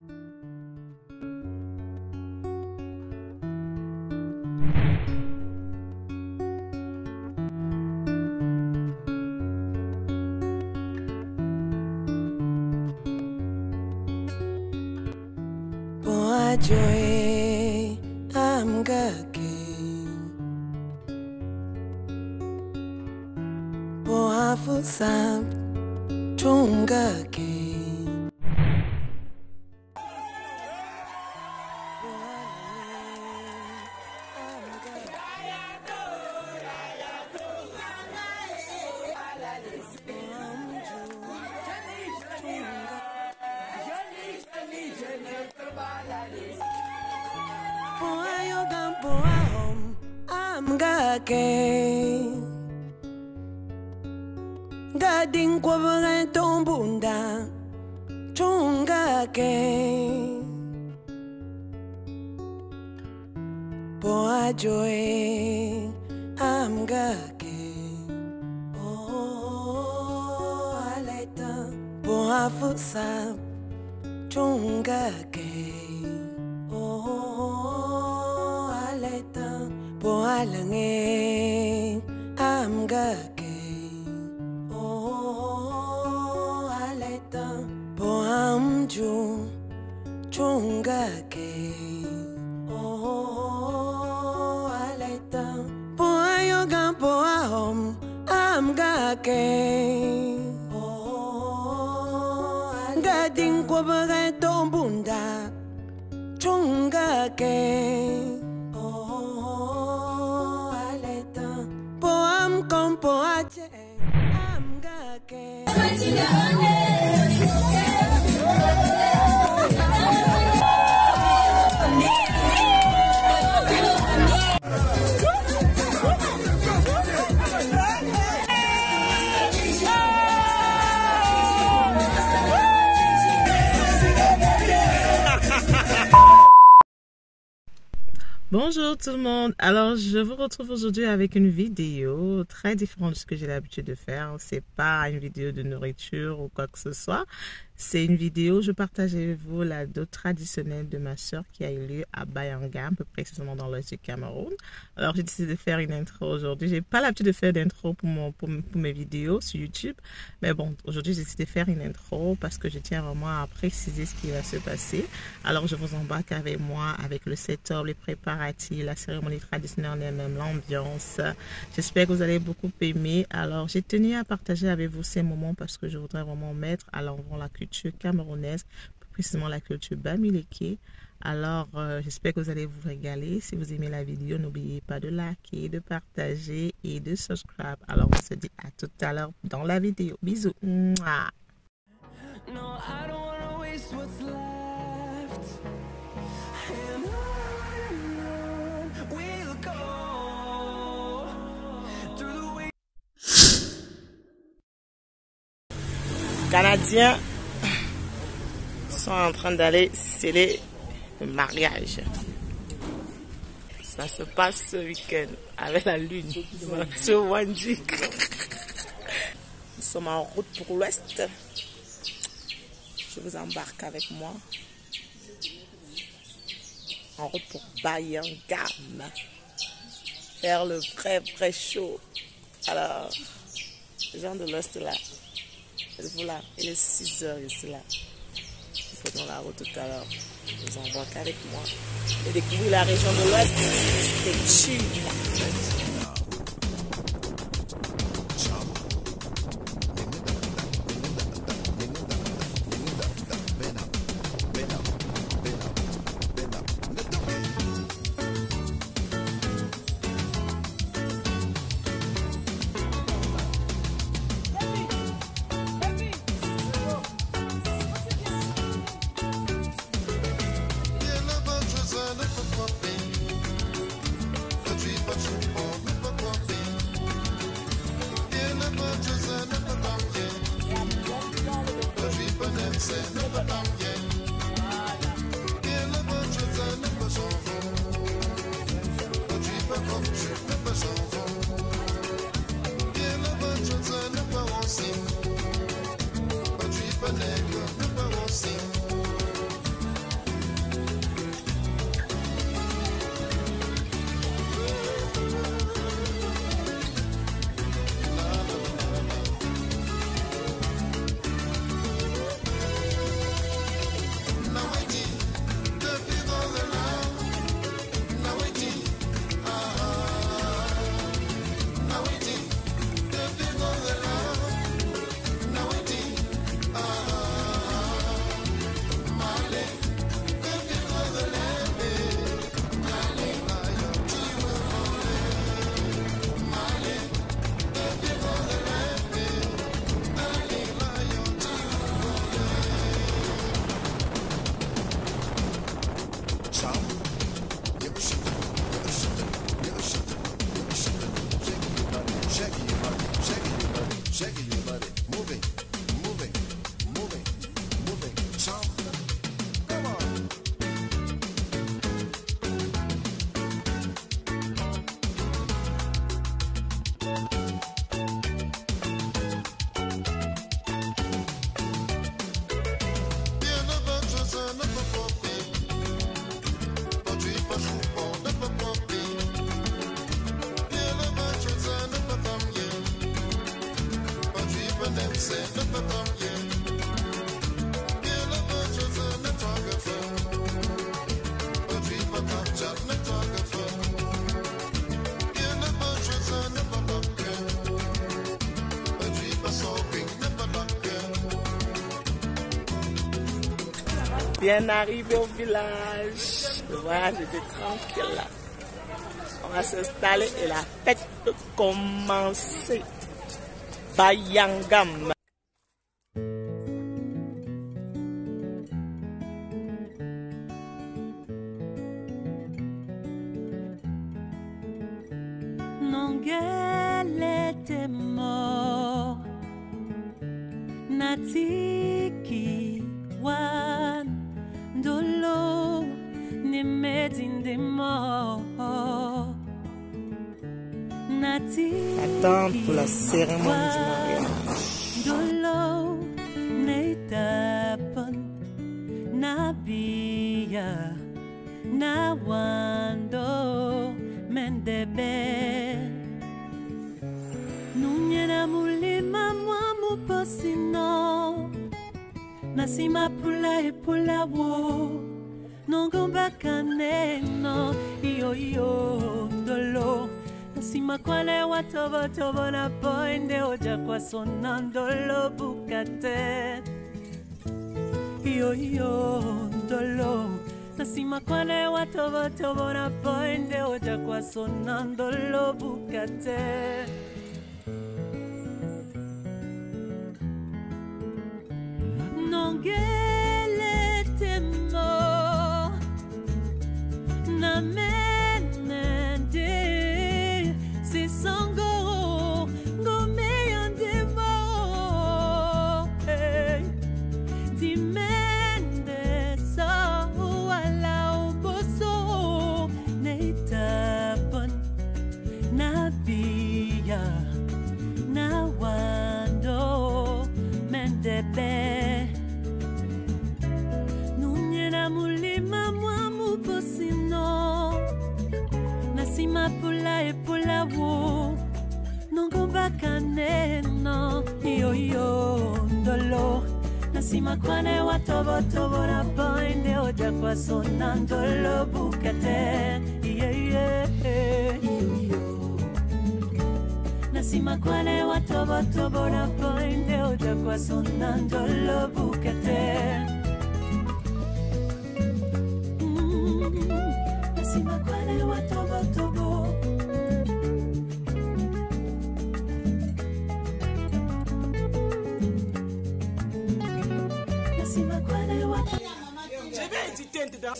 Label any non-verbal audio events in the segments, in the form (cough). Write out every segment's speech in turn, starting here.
Boy, I'm gaking. Boy, for chunga 다 총각에 보아줘의 암각에 보아랬다 보아부사 총각에 보아랬다 보아랑의 암각에 chunga ke. Oh aleta poyo gampo ahom amga ke. Oh gadin ko bage tombunda chunga ke. Oh aleta poam kompo ache amga ke. Bonjour tout le monde. Alors, je vous retrouve aujourd'hui avec une vidéo très différente de ce que j'ai l'habitude de faire. C'est pas une vidéo de nourriture ou quoi que ce soit. C'est une vidéo, je partage avec vous la dot traditionnelle de ma soeur qui a eu lieu à Bayanga, à peu précisément dans l'ouest du Cameroun. Alors, j'ai décidé de faire une intro aujourd'hui. J'ai pas l'habitude de faire d'intro pour, pour, pour mes vidéos sur YouTube. Mais bon, aujourd'hui, j'ai décidé de faire une intro parce que je tiens vraiment à préciser ce qui va se passer. Alors, je vous embarque avec moi avec le setup, les préparatifs, la cérémonie traditionnelle même l'ambiance. J'espère que vous allez beaucoup aimer. Alors, j'ai tenu à partager avec vous ces moments parce que je voudrais vraiment mettre à l'avant la culture camerounaise, plus précisément la culture bamileke. Alors, euh, j'espère que vous allez vous régaler. Si vous aimez la vidéo, n'oubliez pas de liker, de partager et de subscribe. Alors, on se dit à tout à l'heure dans la vidéo. Bisous. Mouah. No, I don't wanna waste what's left. And on we'll go through the way. Canadiens sont en train d'aller sceller le mariage. Ça se passe ce week-end avec la lune. Nous sommes en route pour l'ouest. Je vous embarque avec moi. En route pour Bayangam. Faire le vrai, vrai show. Alors, les gens de l'ouest là, êtes-vous là? Il est 6 heures ici là. Prenons la route tout à l'heure. Vous embarque avec moi et découvrir la région de l'ouest. Stay tuned. But you. Bien arrivé au village. Le voyage était tranquille là. On va s'installer et la fête peut commencer. Bayangam. nasima pula epula wo. Nongombaka kaneno iyo iyo ndolo. Nasima kwalewa tobotobo na poi oja kwa sonandolo buka te iyo iyo ndolo. Nasima kwalewa tobotobo na poi oja kwa sonandolo buka te again. sonando lo bucate yeah, yeah. nasima kwale pointe sonando lo bukate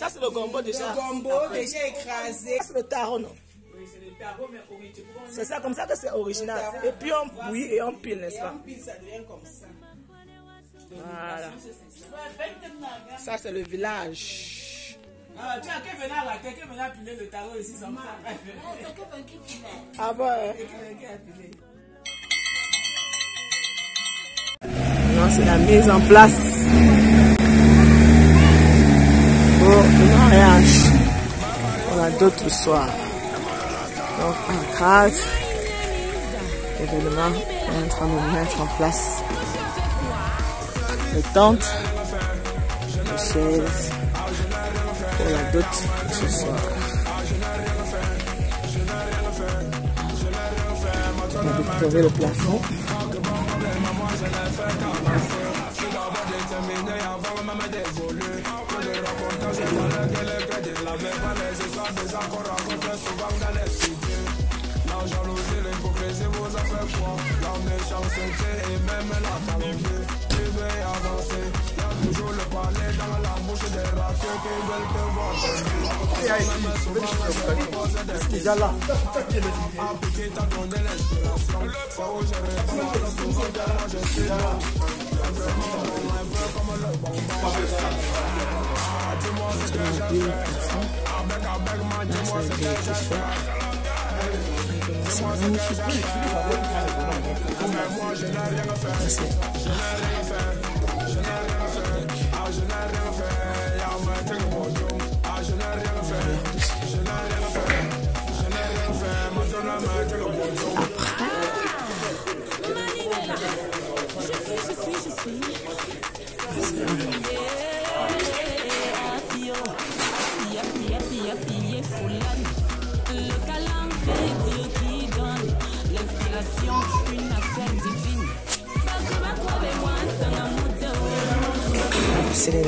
c'est le gombo déjà. Gombo déjà écrasé. C'est le taro, non? Oui, c'est le tarot, mais original. C'est ça, comme ça que c'est original. Et puis on bouillit et on pile, n'est-ce pas? Ça devient comme ça. Voilà. Ça, c'est le village. Ah, tu as venir à la tête, qu'à venir piler le tarot ici ça. Ah bon? Quelqu'un. Non, c'est la mise en place pour le mariage. On a d'autres soirs. Donc un cadre événement, on est en train de mettre en place les tentes, les chaises pour la dot ce soir. On a décoré le plafond. C'est dans le gueule de la les histoires des accords souvent dans les cités. La jalousie, l'hypocrisie vous a quoi La méchanceté et même la calomnie. Tu veux avancer, y'a toujours le palais dans la bouche des ratés qui veulent te voir. That's my beautiful self. That's my beautiful self. So I'm just beautiful. That's it. Après, je suis, je suis, je suis.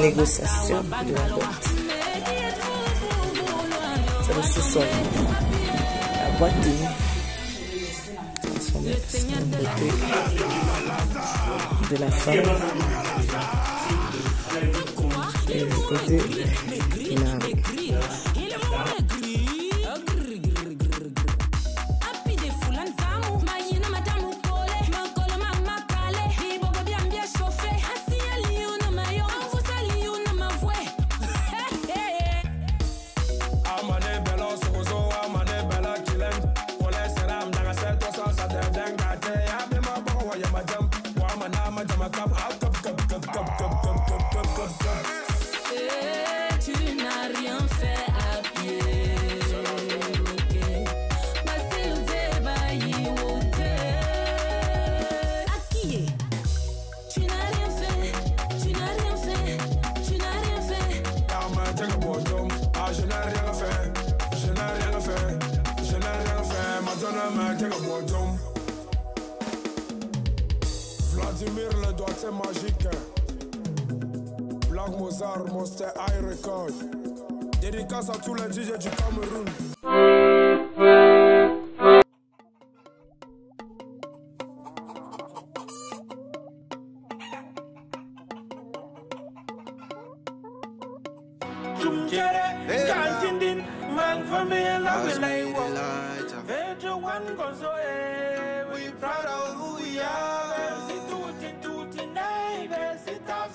Négociations de la dot. C'est le sous-sol. La boîte de. Son beauté de la femme. Et le côté le doigt magique. Black Mozart, Monster High Record. Dédicace à tous les DJ du Cameroun.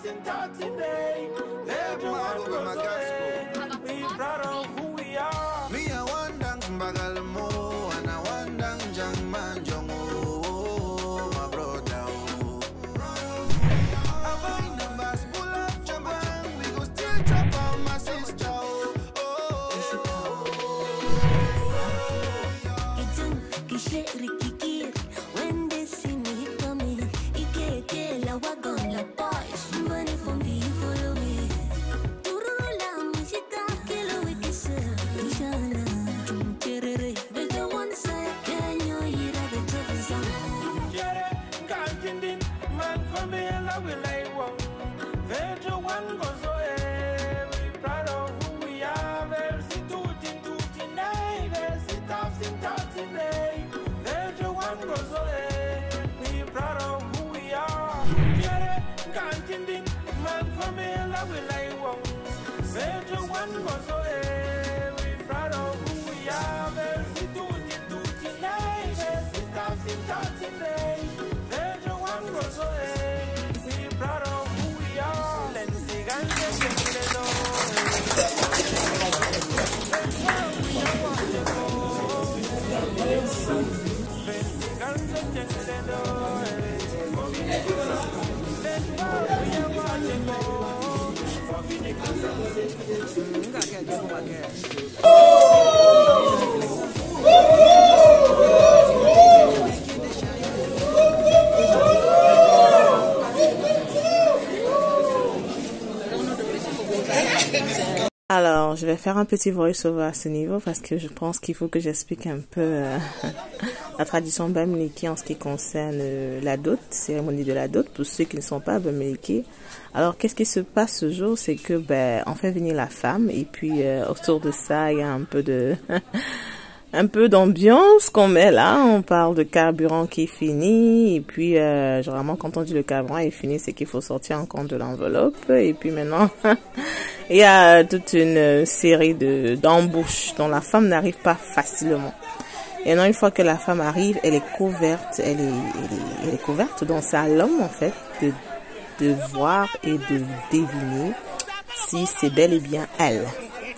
and dirtiness. Can't in the man for me, I will Nunca quer, nunca quer. Je vais faire un petit voice-over à ce niveau parce que je pense qu'il faut que j'explique un peu euh, (laughs) la tradition bamileke en ce qui concerne euh, la dot, cérémonie de la dot, pour ceux qui ne sont pas bamileke. Alors, qu'est-ce qui se passe ce jour? C'est que, ben, on fait venir la femme et puis euh, autour de ça, il y a un peu de (laughs) un peu d'ambiance qu'on met là. On parle de carburant qui est fini. Et puis, euh, généralement, quand on dit le carburant est fini, c'est qu'il faut sortir un compte de l'enveloppe. Et puis maintenant, (laughs) il y a toute une série de d'embauches dont la femme n'arrive pas facilement. Et non, une fois que la femme arrive, elle est couverte, elle est, elle est, elle est couverte. Donc, c'est à l'homme, en fait, de, de voir et de deviner si c'est bel et bien elle.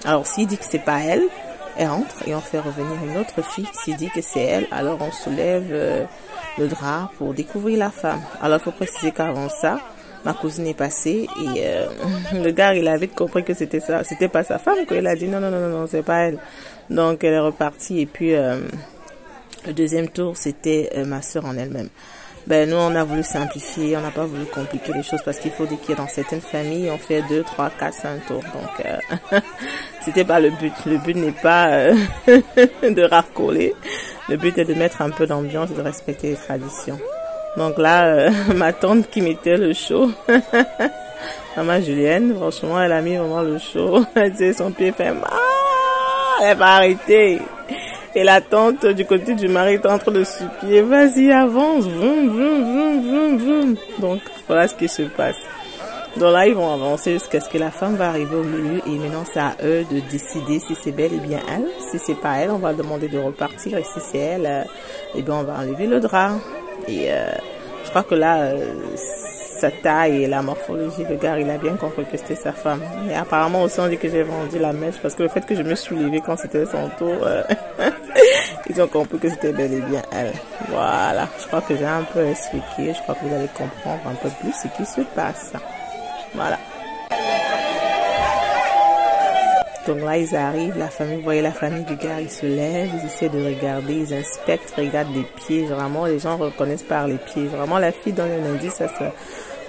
Alors, s'il dit que c'est pas elle, elle entre et on fait revenir une autre fille. S'il dit que c'est elle, alors on soulève euh, le drap pour découvrir la femme. Alors, il faut préciser qu'avant ça, ma cousine est passée et euh, (laughs) le gars, il a compris que c'était ça, c'était pas sa femme. Quoi. Il a dit non, non, non, non, c'est pas elle. Donc, elle est repartie et puis euh, le deuxième tour, c'était ma soeur en elle-même. Ben, nous, on a voulu simplifier, on n'a pas voulu compliquer les choses parce qu'il faut dire que dans certaines familles, on fait deux, trois, quatre, cinq tours. Donc, euh, (laughs) c'était pas le but. Le but n'est pas euh, (laughs) de racoler. Le but est de mettre un peu d'ambiance et de respecter les traditions. Donc là, euh, (laughs) ma tante qui mettait le show, maman Julienne, franchement, elle a mis vraiment le show. Elle disait son pied fait mal, elle va arrêter. Et la tante du côté du mari est en train de supplier, vas-y, avance, vroom, vroom, vroom, vroom. Donc, voilà ce qui se passe. Donc là, ils vont avancer jusqu'à ce que la femme va arriver au milieu et maintenant, c'est à eux de décider si c'est bel et bien elle. Si c'est pas elle, on va demander de repartir et si c'est elle, euh, eh bien, on va enlever le drap. Et euh, je crois que là, euh, sa taille et la morphologie, le gars, il a bien compris que c'était sa femme. Et apparemment aussi, on dit que j'ai vendu la mèche parce que le fait que je me levée quand c'était son tour, euh, (laughs) ils ont compris que c'était bel et bien elle. Voilà, je crois que j'ai un peu expliqué, je crois que vous allez comprendre un peu plus ce qui se passe. Voilà. Donc là, ils arrivent, la famille, vous voyez la famille du gars, ils se lèvent, ils essaient de regarder, ils inspectent, regardent les pieds. Vraiment, les gens reconnaissent par les pieds. Vraiment, la fille donne un indice à, sa,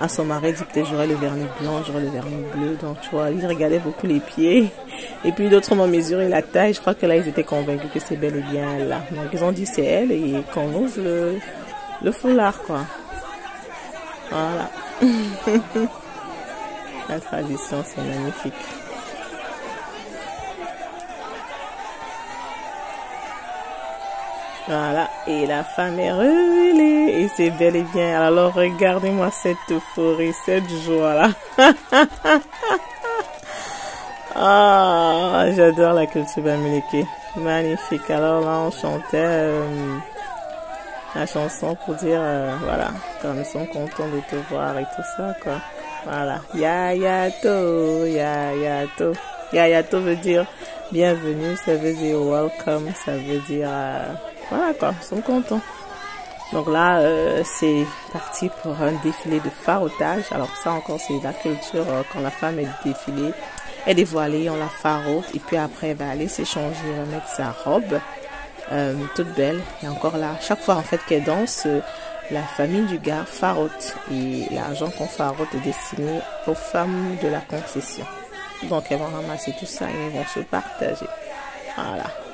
à son mari, dit peut-être j'aurai le vernis blanc, j'aurai le vernis bleu. Donc, tu vois, ils regardaient beaucoup les pieds. (laughs) Et puis, d'autres m'ont mesuré la taille. Je crois que là, ils étaient convaincus que c'est bel et bien elle, là. Donc, ils ont dit c'est elle et qu'on ouvre le, le foulard, quoi. Voilà. (laughs) la tradition, c'est magnifique. Voilà, et la femme est révélée, et c'est bel et bien. Alors, regardez-moi cette euphorie, cette joie-là. (laughs) ah, j'adore la culture bamileke. Magnifique. Alors là, on chantait euh, la chanson pour dire, euh, voilà, comme ils sont contents de te voir et tout ça, quoi. Voilà. Yayato, yayato. Yayato veut dire bienvenue, ça veut dire welcome, ça veut dire... Euh, voilà quoi, ils sont contents. Donc là, euh, c'est parti pour un défilé de farotage. Alors ça encore, c'est la culture euh, quand la femme est défilée, elle est voilée, on la farote et puis après elle va aller s'échanger, elle va mettre sa robe euh, toute belle. Et encore là, chaque fois en fait qu'elle danse, euh, la famille du gars farote et l'argent qu'on farote est destiné aux femmes de la concession. Donc elles vont ramasser tout ça et elles vont se partager. Voilà.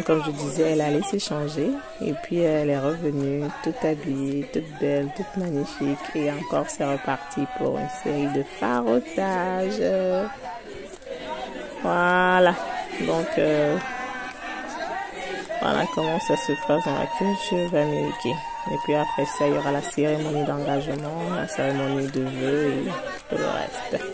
Comme je disais, elle allait s'échanger et puis elle est revenue toute habillée, toute belle, toute magnifique et encore c'est reparti pour une série de farotages. Voilà. Donc, euh, voilà comment ça se passe dans la culture américaine. Et puis après ça, il y aura la cérémonie d'engagement, la cérémonie de vœux et tout le reste.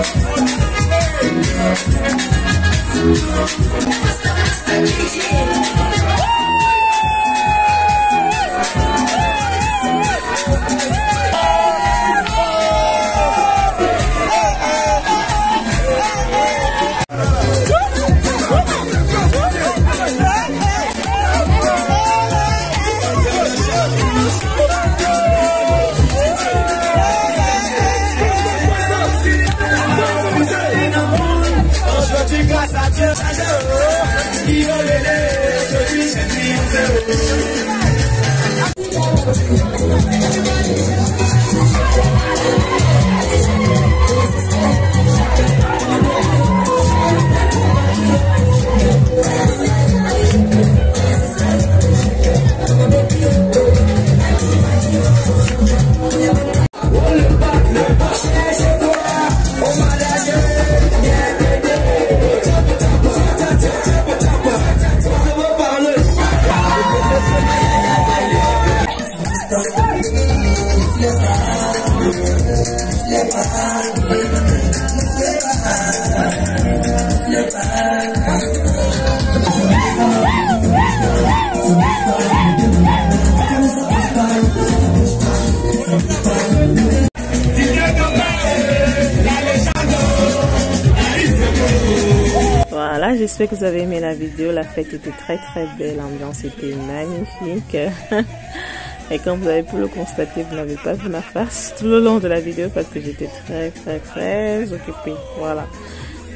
Thank you. J'espère que vous avez aimé la vidéo. La fête était très très belle, l'ambiance était magnifique. (laughs) Et comme vous avez pu le constater, vous n'avez pas vu ma face (laughs) tout le long de la vidéo parce que j'étais très très très occupée. Voilà.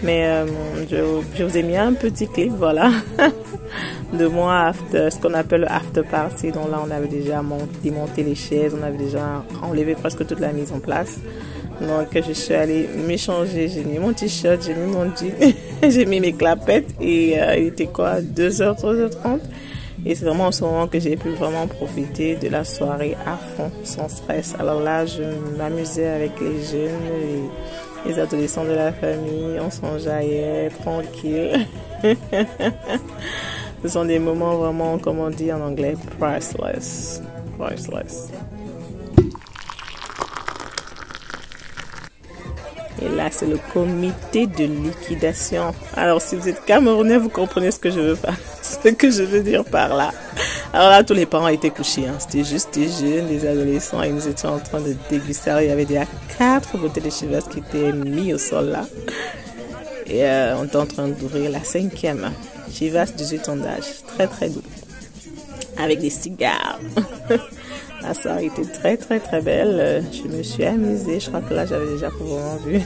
Mais euh, je, vous ai mis un petit clip, voilà, (laughs) de moi after, ce qu'on appelle le after party. Donc là, on avait déjà monté, démonté les chaises, on avait déjà enlevé presque toute la mise en place. Donc je suis allée m'échanger, j'ai mis mon t-shirt, j'ai mis mon jean, (laughs) j'ai mis mes clapettes et euh, il était quoi 2h, 3h30 et c'est vraiment en ce moment que j'ai pu vraiment profiter de la soirée à fond, sans stress. Alors là, je m'amusais avec les jeunes, les, les adolescents de la famille, on s'enjaillait tranquille. (laughs) Ce sont des moments vraiment, comme on dit en anglais, priceless. Priceless. Et là, c'est le comité de liquidation. Alors, si vous êtes camerounais, vous comprenez ce que je veux pas, (laughs) ce que je veux dire par là. Alors là, tous les parents étaient couchés. Hein. C'était juste des jeunes, des adolescents, et nous étions en train de déguster. Alors, il y avait déjà quatre bouteilles de chivas qui étaient mis au sol là. Et euh, on était en train d'ouvrir la cinquième. Chivas 18 ans d'âge. Très, très doux. Avec des cigares. (laughs) La soirée était très très très belle. Euh, Je me suis amusée. Je crois que là j'avais déjà probablement vu.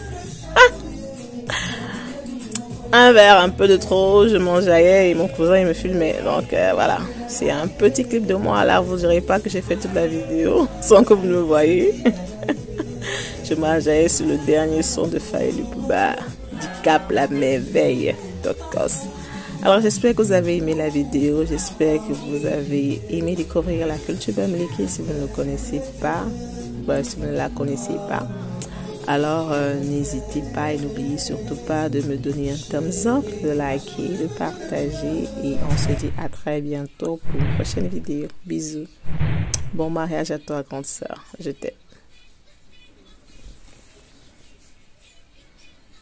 un verre un peu de trop, je m'enjaillais et mon cousin il me filmait. Donc euh, voilà, c'est un petit clip de moi. Là vous ne direz pas que j'ai fait toute la vidéo (laughs) sans que vous me voyez. (laughs) je m'enjaillais sur le dernier son de Pouba du Cap La Merveille Tokos. Alors j'espère que vous avez aimé la vidéo, j'espère que vous avez aimé découvrir la culture bamileke si vous ne connaissez pas, bah, si vous ne la connaissez pas. Alors euh, n'hésitez pas et n'oubliez surtout pas de me donner un thumbs up, de liker, de partager et on se dit à très bientôt pour une prochaine vidéo. Bisous. Bon mariage à toi grande soeur, je t'aime.